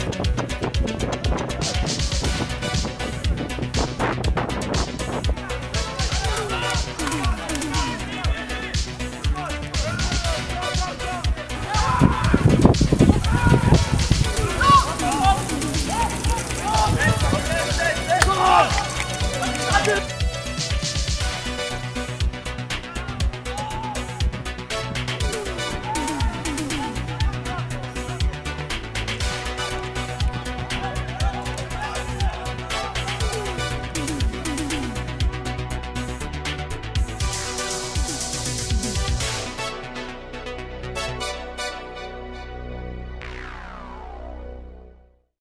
Bye.